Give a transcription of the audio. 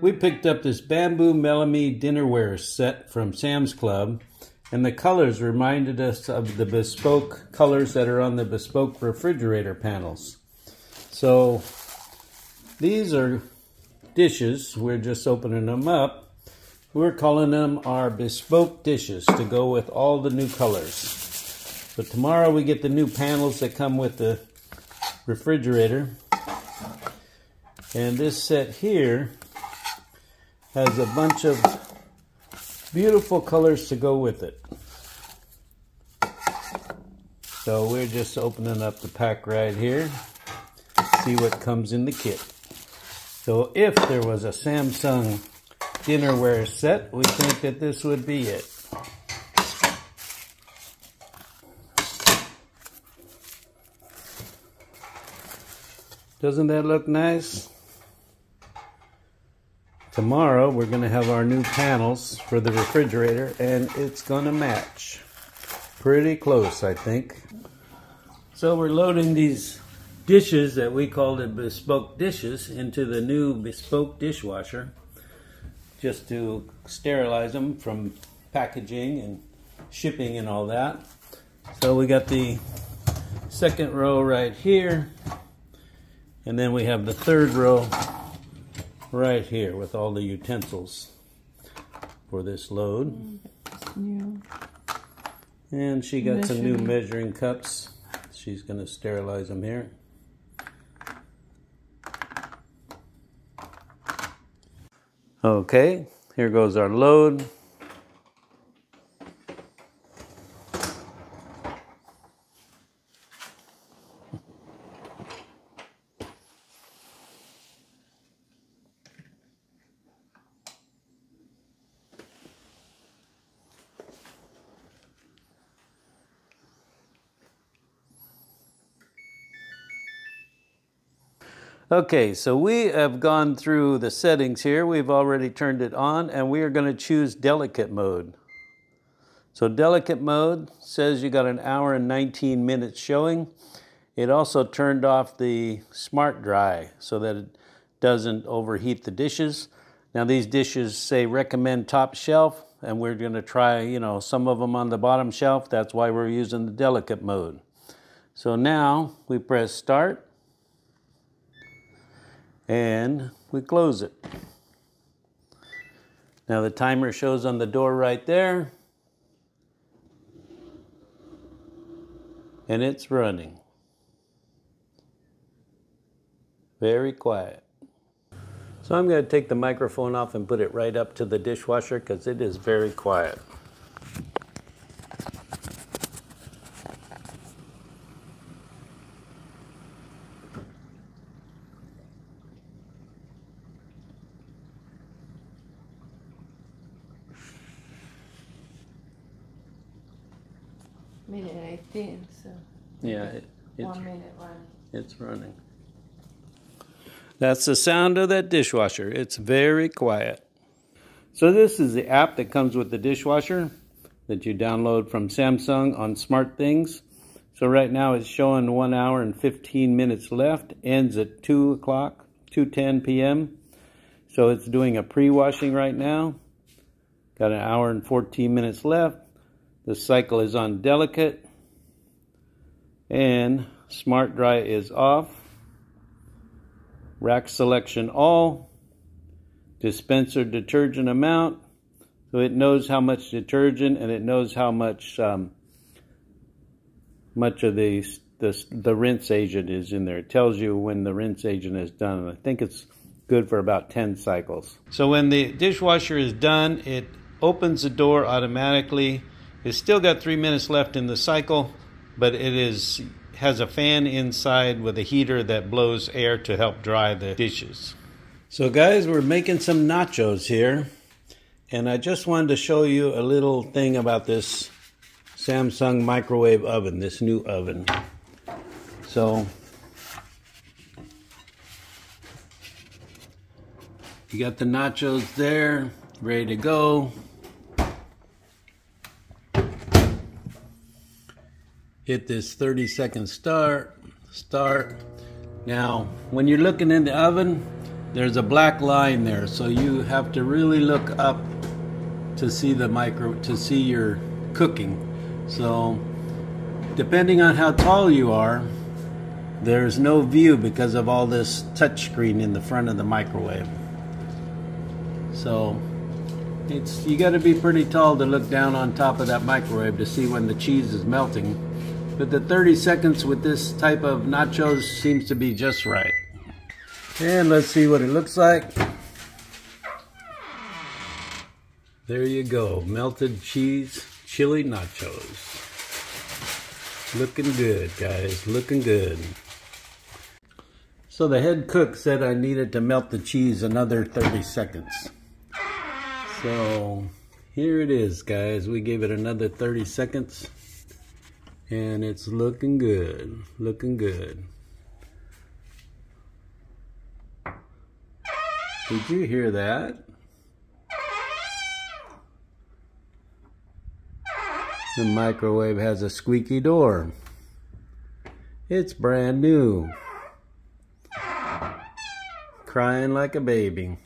We picked up this bamboo Melamine dinnerware set from Sam's Club, and the colors reminded us of the bespoke colors that are on the bespoke refrigerator panels. So these are dishes. We're just opening them up. We're calling them our bespoke dishes to go with all the new colors. But tomorrow we get the new panels that come with the refrigerator. And this set here has a bunch of beautiful colors to go with it. So we're just opening up the pack right here. See what comes in the kit. So if there was a Samsung dinnerware set, we think that this would be it. Doesn't that look nice? Tomorrow we're going to have our new panels for the refrigerator and it's going to match. Pretty close, I think. So we're loading these dishes that we call the bespoke dishes into the new bespoke dishwasher just to sterilize them from packaging and shipping and all that. So we got the second row right here and then we have the third row right here with all the utensils for this load. And she got some new measuring cups. She's going to sterilize them here. Okay, here goes our load. Okay, so we have gone through the settings here. We've already turned it on and we are going to choose delicate mode. So delicate mode says you got an hour and 19 minutes showing. It also turned off the smart dry so that it doesn't overheat the dishes. Now these dishes say recommend top shelf and we're going to try, you know, some of them on the bottom shelf. That's why we're using the delicate mode. So now we press start and we close it. Now the timer shows on the door right there and it's running. Very quiet. So I'm going to take the microphone off and put it right up to the dishwasher because it is very quiet. Minute 18, so Yeah, it, it's, one minute running. it's running. That's the sound of that dishwasher. It's very quiet. So this is the app that comes with the dishwasher that you download from Samsung on SmartThings. So right now it's showing one hour and 15 minutes left, ends at 2 o'clock, 2.10 p.m. So it's doing a pre-washing right now. Got an hour and 14 minutes left. The cycle is on delicate and smart dry is off. Rack selection all. Dispenser detergent amount. So it knows how much detergent and it knows how much um, much of the, the the rinse agent is in there. It tells you when the rinse agent is done. I think it's good for about 10 cycles. So when the dishwasher is done, it opens the door automatically it's still got three minutes left in the cycle, but it is has a fan inside with a heater that blows air to help dry the dishes. So guys, we're making some nachos here. And I just wanted to show you a little thing about this Samsung microwave oven, this new oven. So you got the nachos there, ready to go. Hit this 30 second start, start. Now, when you're looking in the oven, there's a black line there, so you have to really look up to see the micro to see your cooking. So depending on how tall you are, there's no view because of all this touchscreen in the front of the microwave. So it's you got to be pretty tall to look down on top of that microwave to see when the cheese is melting. But the 30 seconds with this type of nachos seems to be just right. And let's see what it looks like. There you go, melted cheese chili nachos. Looking good, guys, looking good. So the head cook said I needed to melt the cheese another 30 seconds. So here it is, guys. We gave it another 30 seconds and it's looking good, looking good. Did you hear that? The microwave has a squeaky door. It's brand new. Crying like a baby.